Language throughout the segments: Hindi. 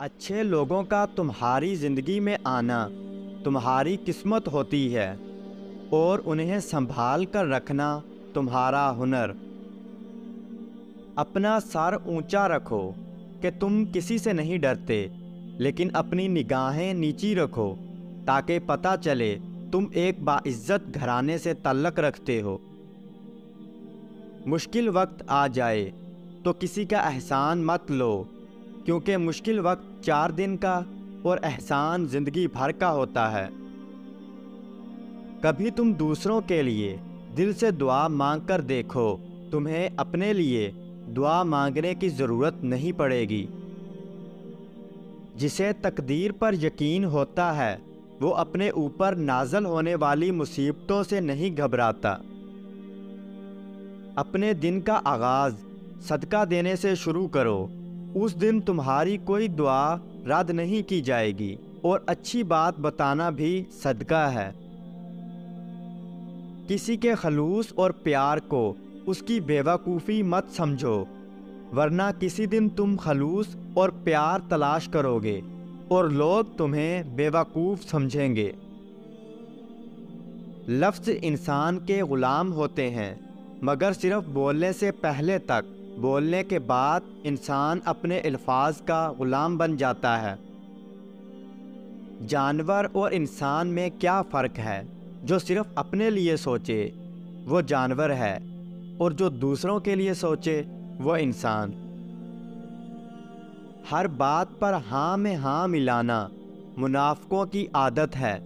अच्छे लोगों का तुम्हारी ज़िंदगी में आना, तुम्हारी किस्मत होती है, और उन्हें संभाल कर रखना तुम्हारा हुनर। अपना सर ऊँचा रखो कि तुम किसी से नहीं डरते, लेकिन अपनी निगाहें नीची रखो, ताकि पता चले तुम एक बाइज्जत घराने से तल्लक रखते हो। मुश्किल वक्त आ जाए तो किसी का एहसान मत लो। क्योंकि मुश्किल वक्त चार दिन का और एहसान ज़िंदगी भर का होता है। कभी तुम दूसरों के लिए दिल से दुआ मांग कर देखो, तुम्हें अपने लिए दुआ मांगने की ज़रूरत नहीं पड़ेगी। जिसे तकदीर पर यकीन होता है, वो अपने ऊपर नाजल होने वाली मुसीबतों से नहीं घबराता। अपने दिन का आगाज़ सदका देने से शुरू करो। उस दिन तुम्हारी कोई दुआ रद्द नहीं की जाएगी, और अच्छी बात बताना भी सदका है। किसी के खलूस और प्यार को उसकी बेवकूफ़ी मत समझो, वरना किसी दिन तुम खलूस और प्यार तलाश करोगे, और लोग तुम्हें बेवकूफ़ समझेंगे। लफ्ज़ इंसान के ग़ुलाम होते हैं, मगर सिर्फ़ बोलने से पहले तक। बोलने के बाद इंसान अपने अल्फाज का ग़ुलाम बन जाता है। जानवर और इंसान में क्या फ़र्क है? जो सिर्फ़ अपने लिए सोचे, वो जानवर है, और जो दूसरों के लिए सोचे, वो इंसान। हर बात पर हाँ में हाँ मिलाना मुनाफकों की आदत है।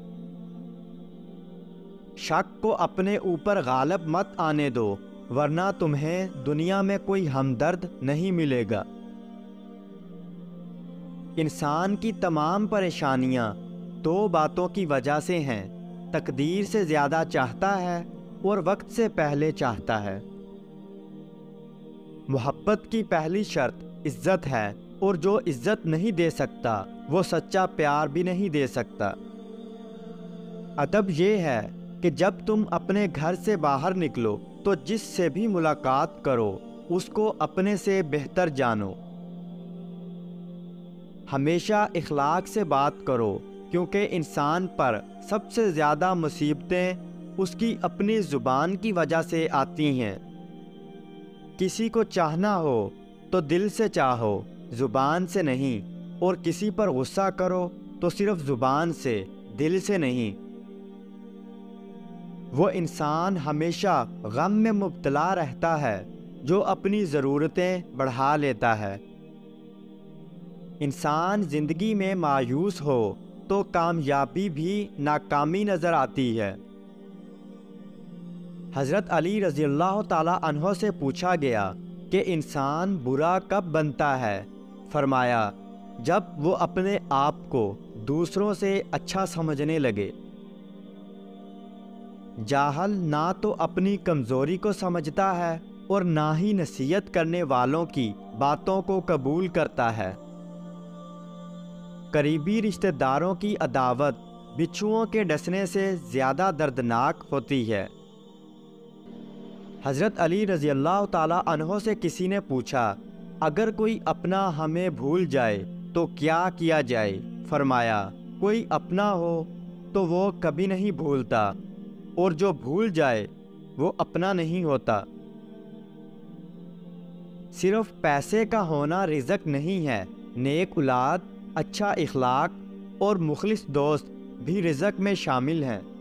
शक को अपने ऊपर गालब मत आने दो। वरना तुम्हें दुनिया में कोई हमदर्द नहीं मिलेगा। इंसान की तमाम परेशानियाँ दो बातों की वजह से हैं, तकदीर से ज़्यादा चाहता है और वक्त से पहले चाहता है। मोहब्बत की पहली शर्त इज़्ज़त है और जो इज़्ज़त नहीं दे सकता, वो सच्चा प्यार भी नहीं दे सकता। अदब ये है कि जब तुम अपने घर से बाहर निकलो तो जिससे भी मुलाकात करो, उसको अपने से बेहतर जानो। हमेशा इखलाक से बात करो, क्योंकि इंसान पर सबसे ज़्यादा मुसीबतें उसकी अपनी ज़ुबान की वजह से आती हैं। किसी को चाहना हो तो दिल से चाहो, ज़ुबान से नहीं, और किसी पर गुस्सा करो तो सिर्फ़ ज़ुबान से, दिल से नहीं। वो इंसान हमेशा गम में मुबतला रहता है, जो अपनी ज़रूरतें बढ़ा लेता है। इंसान ज़िंदगी में मायूस हो तो कामयाबी भी नाकामी नज़र आती है। हज़रत अली रज़ी अल्लाह तहों से पूछा गया कि इंसान बुरा कब बनता है? फरमाया, जब वो अपने आप को दूसरों से अच्छा समझने लगे। जाहल ना तो अपनी कमज़ोरी को समझता है और ना ही नसीहत करने वालों की बातों को कबूल करता है। करीबी रिश्तेदारों की अदावत बिच्छुओं के डसने से ज़्यादा दर्दनाक होती है। हज़रत अली रज़ी अल्लाह तहों से किसी ने पूछा, अगर कोई अपना हमें भूल जाए तो क्या किया जाए? फरमाया, कोई अपना हो तो वो कभी नहीं भूलता। और जो भूल जाए, वो अपना नहीं होता। सिर्फ़ पैसे का होना रिजक नहीं है। नेक उलाद अच्छा इखलाक और मुखलिस दोस्त भी रिजक में शामिल हैं।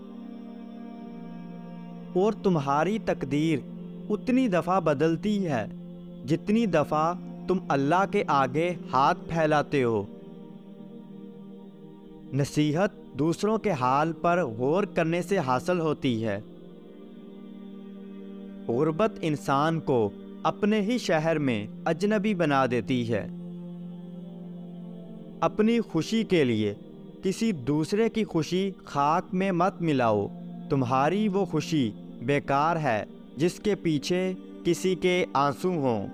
और तुम्हारी तकदीर उतनी दफ़ा बदलती है, जितनी दफ़ा तुम अल्लाह के आगे हाथ फैलाते हो। नसीहत दूसरों के हाल पर गौर करने से हासिल होती है। गुर्बत इंसान को अपने ही शहर में अजनबी बना देती है। अपनी खुशी के लिए किसी दूसरे की खुशी खाक में मत मिलाओ। तुम्हारी वो खुशी बेकार है जिसके पीछे किसी के आँसू हों।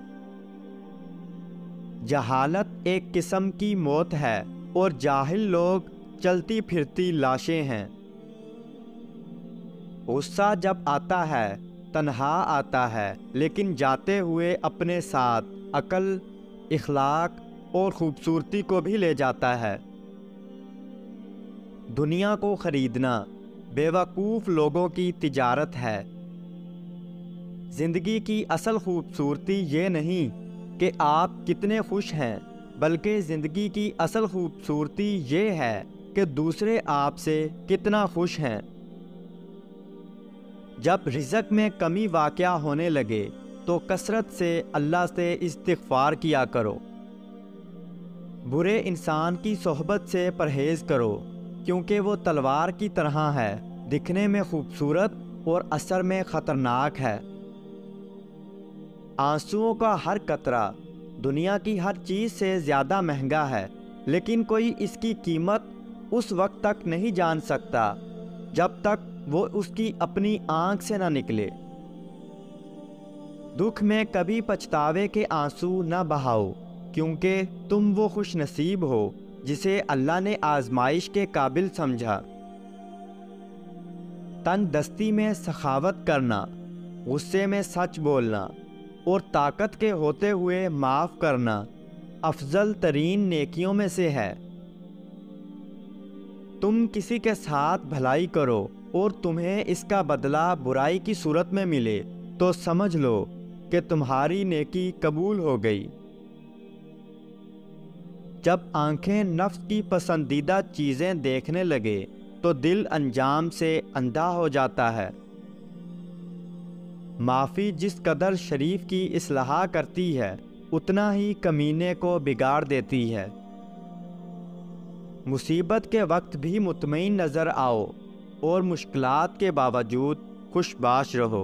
जहालत एक किस्म की मौत है और जाहिल लोग चलती फिरती लाशें हैं। गुस्सा जब आता है, तन्हा आता है, लेकिन जाते हुए अपने साथ अकल, इखलाक और खूबसूरती को भी ले जाता है। दुनिया को खरीदना बेवकूफ़ लोगों की तिजारत है। ज़िंदगी की असल खूबसूरती ये नहीं कि आप कितने खुश हैं, बल्कि ज़िंदगी की असल खूबसूरती ये है कि दूसरे आपसे कितना खुश हैं। जब रिज़क में कमी वाक़ होने लगे तो कसरत से अल्लाह से इस्तफ़ार किया करो। बुरे इंसान की सोहबत से परहेज़ करो, क्योंकि वो तलवार की तरह है, दिखने में खूबसूरत और असर में ख़तरनाक है। आंसुओं का हर कतरा दुनिया की हर चीज़ से ज़्यादा महँगा है, लेकिन कोई इसकी कीमत उस वक्त तक नहीं जान सकता, जब तक वो उसकी अपनी आँख से ना निकले। दुख में कभी पछतावे के आँसू न बहाओ, क्योंकि तुम वो खुश नसीब हो, जिसे अल्लाह ने आजमाइश के काबिल समझा। तन दस्ती में सखावत करना, गुस्से में सच बोलना, और ताकत के होते हुए माफ़ करना, अफजल तरीन नेकियों में से है। तुम किसी के साथ भलाई करो और तुम्हें इसका बदला बुराई की सूरत में मिले तो समझ लो कि तुम्हारी नेकी कबूल हो गई। जब आँखें नफ्स की पसंदीदा चीज़ें देखने लगे तो दिल अंजाम से अंधा हो जाता है। माफ़ी जिस कदर शरीफ की इसलाह करती है, उतना ही कमीने को बिगाड़ देती है। मुसीबत के वक्त भी मुतमिन नज़र आओ और मुश्किलात के बावजूद खुशबाश रहो।